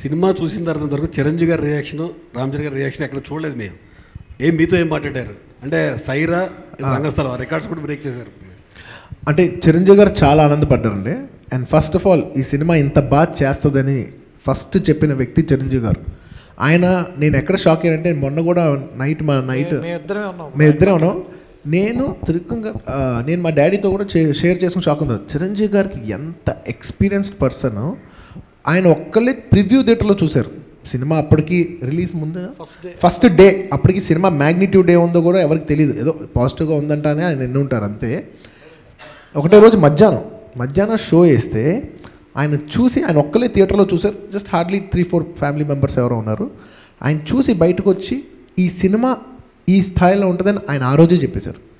Cinema చూసిన తర్వాత వరకు చిరంజీవి గారి రియాక్షన్ రామచంద్ర గారి రియాక్షన్ ఎక్కడ చూడలేదు మేము. ఏం మీతో ఏం మాట్లాడారు? అంటే సైరా రంగస్థలం రికార్డ్స్ కూడా బ్రేక్ చేశారు. అంటే చిరంజీవి గారు చాలా ఆనందపడ్డారండి. అండ్ ఫస్ట్ ఆఫ్ ఆల్ ఈ సినిమా ఇంత బాగా చేస్తుందని ఫస్ట్ చెప్పిన వ్యక్తి చిరంజీవి గారు. ఆయన నేను ఎక్కడ షాక్ అయ్యానంటే మొన్న కూడా నైట్ మా నైట్ మేము ఇద్దరమే ఉన్నాం. మేము ఇద్దరే ఉన్నాం. నేను తిరుక్కంగా నేను మా డాడీతో కూడా షేర్ చేసుకుని షాక్ ఉంది. చిరంజీవి గారికి ఎంత ఎక్స్పీరియన్స్డ్ పర్సన్ ఆయన ఒక్కళ్ళే ప్రివ్యూ థియేటర్లో చూశారు. సినిమా అప్పటికి రిలీజ్ ముందు ఫస్ట్ డే. అప్పటికి సినిమా మ్యాగ్నిట్యూడ్ డే ఉందో కూడా ఎవరికి తెలియదు ఏదో పాజిటివ్గా ఉందంటానే ఆయన ఎన్ని ఉంటారు అంతే. ఒకటే రోజు మధ్యాహ్నం. మధ్యాహ్నం షో వేస్తే ఆయన చూసి ఆయన ఒక్కలే థియేటర్లో చూశారు. Just hardly three four family members ఎవరో ఉన్నారు. ఆయన చూసి బయటకు వచ్చి ఈ సినిమా ఈ స్థాయిలో ఉంటుందని ఆయన ఆ రోజే చెప్పేశారు.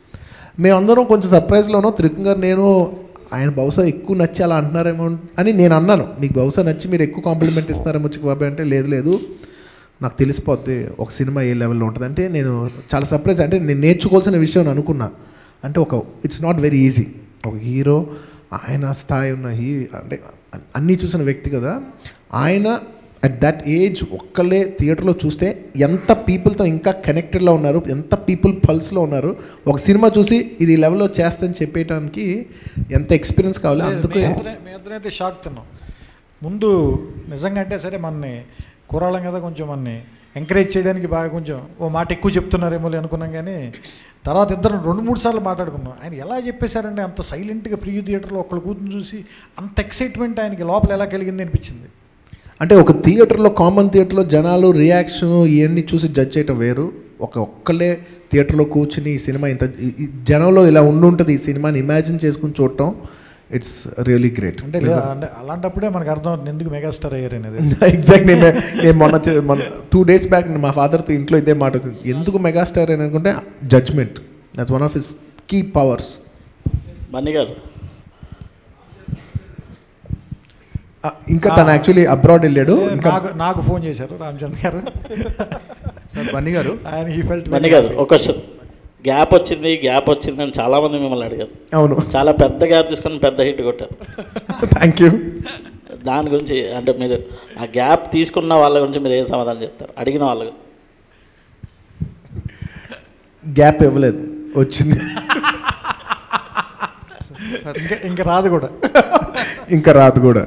మేమందరం కొంచెం సర్ప్రైజ్లోనో త్రికం గారు నేను ఆయన బహుశా ఎక్కువ నచ్చి అలా అంటున్నారేమో అని నేను అన్నాను. మీకు బహుశా నచ్చి మీరు ఎక్కువ కాంప్లిమెంట్ ఇస్తారేమో చిక్కు అంటే లేదు లేదు. నాకు తెలిసిపోద్ది ఒక సినిమా ఏ లెవెల్లో ఉంటుంది. అంటే నేను చాలా సర్ప్రైజ్ అంటే నేను నేర్చుకోవాల్సిన విషయం అనుకున్నా. అంటే ఒక ఇట్స్ నాట్ వెరీ ఈజీ ఒక హీరో ఆయన స్థాయి ఉన్న హీ అంటే అన్నీ చూసిన వ్యక్తి కదా ఆయన అట్ దట్ ఏజ్ ఒక్కళ్ళే థియేటర్లో చూస్తే ఎంత పీపుల్తో ఇంకా కనెక్టెడ్లో ఉన్నారు ఎంత పీపుల్ పల్స్లో ఉన్నారు. ఒక సినిమా చూసి ఇది లెవెల్లో చేస్తని చెప్పేయడానికి ఎంత ఎక్స్పీరియన్స్ కావాలి అందుకే అయితే షాక్ తిన్నాం ముందు నిజంగా అంటే సరే మనని కూరాళ్ళం కదా కొంచెం మనని ఎంకరేజ్ చేయడానికి బాగా కొంచెం ఓ మాట ఎక్కువ చెప్తున్నారేమో అనుకున్నాం కానీ తర్వాత ఇద్దరు రెండు మూడు సార్లు మాట్లాడుకున్నాం. ఆయన ఎలా చెప్పేశారంటే అంత సైలెంట్గా ప్రియూ థియేటర్లో ఒక్కళ్ళు కూతురు చూసి అంత ఎక్సైట్మెంట్ ఆయనకి లోపల ఎలా కలిగింది అనిపించింది. అంటే ఒక థియేటర్లో కామన్ థియేటర్లో జనాలు రియాక్షన్ ఇవన్నీ చూసి జడ్జ్ చేయటం వేరు. ఒక ఒక్కళ్ళే థియేటర్లో కూర్చుని ఈ సినిమా ఇంత జనంలో ఇలా ఉండుంటుంది ఈ సినిమాని ఇమాజిన్ చేసుకుని చూడటం ఇట్స్ రియలీ గ్రేట్ అంటే అంటే అలాంటప్పుడే మనకు అర్థం అవుతుంది ఎందుకు మెగాస్టార్ అయ్యారు అనేది. ఎగ్జాక్ట్ నేను నేను మొన్న మొన్న టూ డేస్ బ్యాక్ మా ఫాదర్తో ఇంట్లో ఇదే మాట వచ్చింది. ఎందుకు మెగాస్టార్ అని అనుకుంటే judgement that's one of his key powers Bunny garu ఇంకా తను యాక్చువల్లీ అబ్రాడ్ వెళ్ళాడు. నాకు నాకు ఫోన్ చేశారు రామచంద్ర గారు. బన్నీ గారు? ఆయన ఈ ఫెల్ట్ బన్నీ గారు ఒక గ్యాప్ వచ్చింది గ్యాప్ వచ్చింది అని చాలామంది మిమ్మల్ని అడిగారు. అవును. చాలా పెద్ద గ్యాప్ తీసుకొని పెద్ద హిట్ కొట్టారు. థ్యాంక్ యూ దాని గురించి అంటే మీరు ఆ గ్యాప్ తీసుకున్న వాళ్ళ గురించి మీరు ఏం సమాధానం చెప్తారు? అడిగిన వాళ్ళకు గ్యాప్ ఇవ్వలేదు. వచ్చింది. ఇంకా ఇంకా రాదు కూడా. ఇంకా రాదు కూడా.